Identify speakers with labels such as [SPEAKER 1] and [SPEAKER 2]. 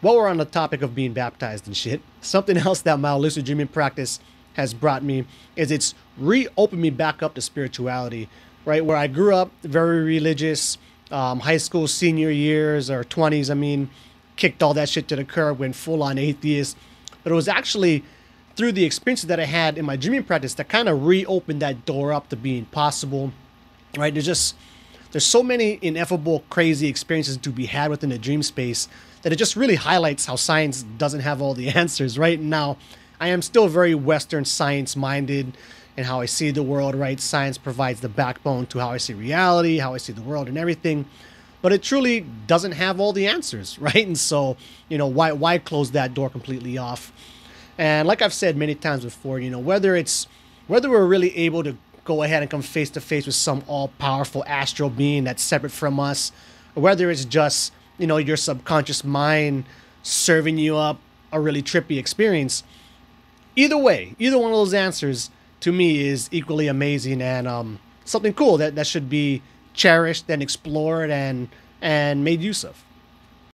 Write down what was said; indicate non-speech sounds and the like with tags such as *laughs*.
[SPEAKER 1] while we're on the topic of being baptized and shit, something *laughs* else that my lucid dreaming practice has brought me is it's reopened me back up to spirituality, right? Where I grew up very religious, um, high school senior years or 20s, I mean, kicked all that shit to the curb, went full on atheist. But it was actually through the experiences that I had in my dreaming practice that kind of reopened that door up to being possible, right? There's just, there's so many ineffable, crazy experiences to be had within the dream space that it just really highlights how science doesn't have all the *laughs* answers, right? Now, I am still very Western science minded and how I see the world, right? Science provides the backbone to how I see reality, how I see the world, and everything. But it truly doesn't have all the answers, *laughs* right? And so, you know, why why close that door completely off? And like I've said many times before, you know, whether it's whether we're really able to go ahead and come face to face with some all powerful astral being that's separate from us, or whether it's just, you know, your subconscious mind serving you up a really trippy experience. Either way, either one of those answers to me is equally amazing and um, something cool that, that should be cherished and explored and and made use of.